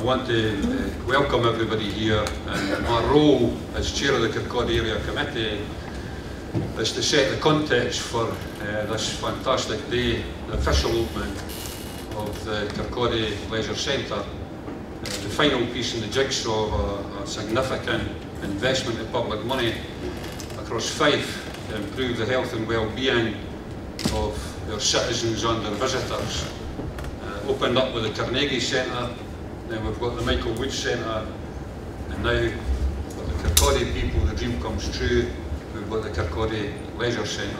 I want to uh, welcome everybody here and my role as chair of the Kirkcaldy Area Committee is to set the context for uh, this fantastic day, the official opening of the Kirkcaldy Leisure Centre, uh, the final piece in the jigsaw of a, a significant investment of public money across Fife to improve the health and well-being of our citizens and their visitors. Uh, opened up with the Carnegie Centre, then we've got the Michael Wood Centre, and now for the Kirkcaldy people, the dream comes true, we've got the Kirkcaldy Leisure Centre.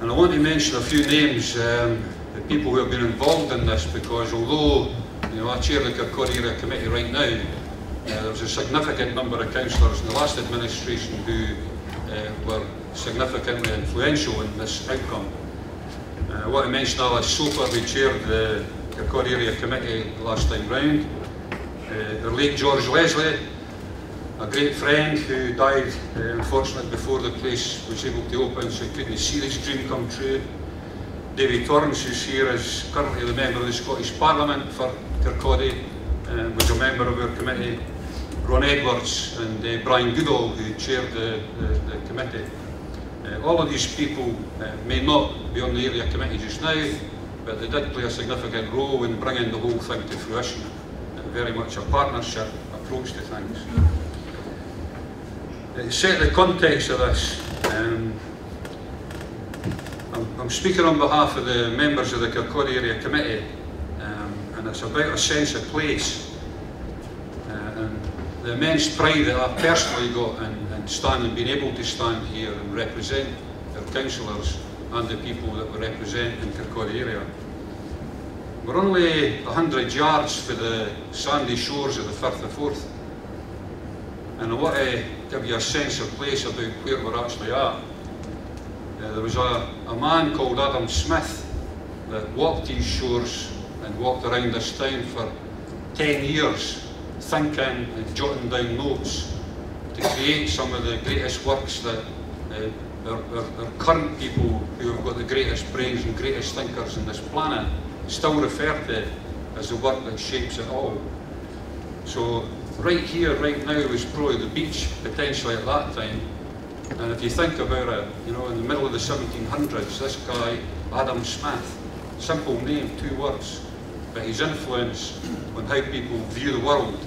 And I want to mention a few names, um, the people who have been involved in this, because although you know, I chair the Kirkcaldy Area Committee right now, uh, there was a significant number of councillors in the last administration who uh, were significantly influential in this outcome. Uh, I want to mention Alice Soper, who chaired the Kirkcaldy Area Committee last time round. Uh, the late George Leslie, a great friend who died uh, unfortunately before the place was able to open, so he couldn't see his dream come true. David Torrance, who's here, is currently the member of the Scottish Parliament for Kirkcaldy, uh, was a member of our committee. Ron Edwards and uh, Brian Goodall, who chaired the, the, the committee. Uh, all of these people uh, may not be on the area committee just now, but they did play a significant role in bringing the whole thing to fruition. Very much a partnership approach to things. To set the context of this, um, I'm, I'm, speaking on behalf of the members of the Kirkcaldy Area Committee, um, and it's about a sense of place. Uh, and the immense pride that I've personally got in, in standing, being able to stand here and represent our councillors and the people that we represent in Kirkcaldy area. We're only 100 yards for the sandy shores of the Firth of Forth. And I want to give you a sense of place about where we're actually at. Uh, there was a, a man called Adam Smith that walked these shores and walked around this town for 10 years, thinking and jotting down notes to create some of the greatest works that uh, Er, er, er our, our, current people who have got the greatest brains and greatest thinkers on this planet still refer to as the work that shapes it all. So right here, right now, was probably the beach potentially at that time. And if you think about it, you know, in the middle of the 1700s, this guy, Adam Smith, simple name, two words, but his influence on how people view the world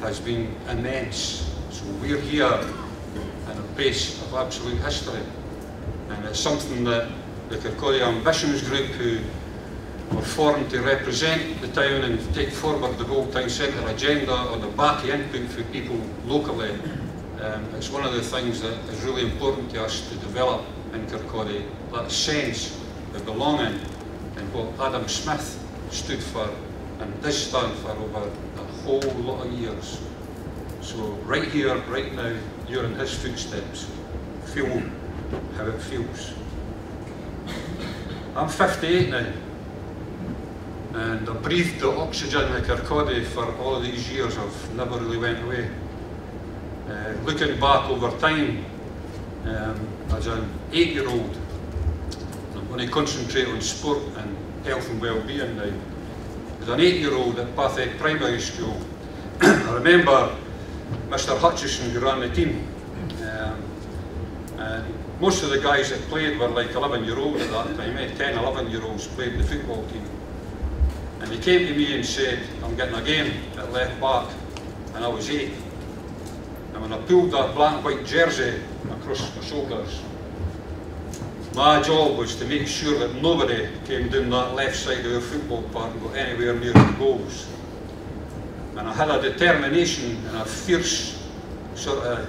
has been immense. So we're here in a place of absolute history. And it's something that the Kirkcaldy Ambitions Group, who were formed to represent the town and take forward the whole town centre agenda on the back input for people locally. Um, it's one of the things that is really important to us to develop in Kirkcaldy, that sense of belonging and what Adam Smith stood for and does stand for over a whole lot of years. So right here, right now, in his footsteps. Feel how it feels. I'm 58 now and I breathed the oxygen like Kirkcaldy for all these years I've never really went away. Uh, looking back over time, um, as an eight-year-old, I'm going to concentrate on sport and health and well-being now. As an eight-year-old at Pathhead Primary School, I remember Mr Hutchison who ran the team. Um, and most of the guys that played were like 11 year olds at that time, eh? 10, 11 year olds played the football team. And he came to me and said, I'm getting a game at left back. And I was eight. And when I pulled that black and white jersey across my shoulders, my job was to make sure that nobody came down that left side of the football park and got anywhere near the goals. Eh, and I had a determination and a fierce sort of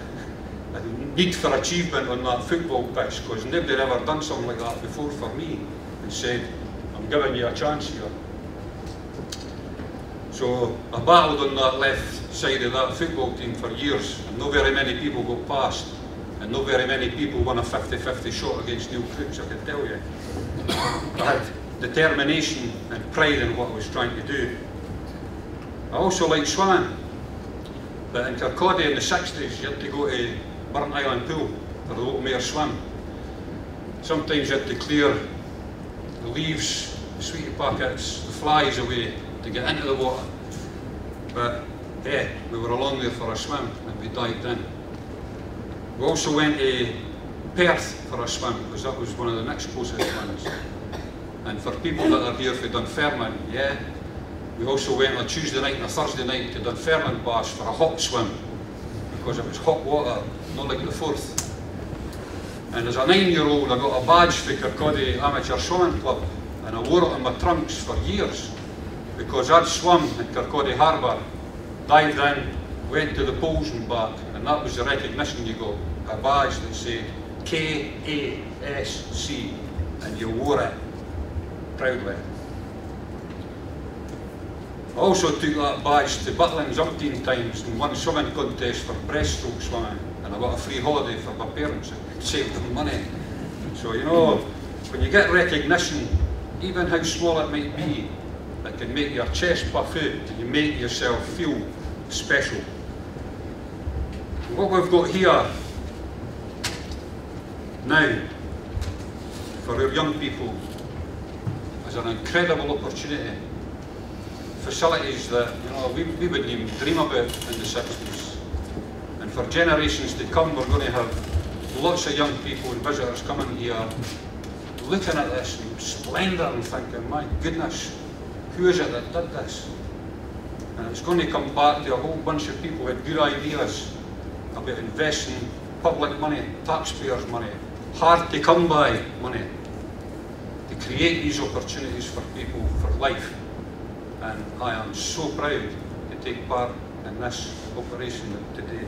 need for achievement on that football pitch because nobody had ever done something like that before for me and said, I'm giving you a chance here. So I battled on that left side of that football team for years, and not very many people got past, and not very many people won a 50-50 shot against Neil Crooks, I can tell you. I had determination and pride in what I was trying to do. I also like swimming, but in Kirkcaldy in the 60s, you had to go to Burntisland Pool for the local mayor swim. Sometimes you had to clear the leaves, the sweetie packets, the flies away to get into the water. But yeah, we were along there for a swim and we dived in. We also went to Perth for a swim because that was one of the next closest ones. And for people that are here for Dunfermline, yeah, we also went on a Tuesday night and a Thursday night to Dunfermline Baths for a hot swim because it was hot water, not like the Forth. And as a nine-year-old, I got a badge for Kirkcaldy Amateur Swimming Club, and I wore it on my trunks for years because I'd swum in Kirkcaldy Harbour, dived in, went to the poles and back, and that was the recognition you got, a badge that said K-A-S-C, and you wore it proudly. I also took that badge to uh, Butlins umpteen times and won swimming contest for breaststroke swimming, and I got a free holiday for my parents. It saved them money. So you know, mm-hmm. when you get recognition, even how small it might be, it can make your chest puff out and you make yourself feel special. What we've got here now for our young people is an incredible opportunity. Facilities that you know we, we wouldn't even dream about in the 60s. And for generations to come, we're going to have lots of young people and visitors coming here looking at this splendour and thinking, my goodness, who is it that did this? And it's going to come back to a whole bunch of people with good ideas about investing public money, taxpayers' money, hard to come by money, to create these opportunities for people for life. And I am so proud to take part in this operation today.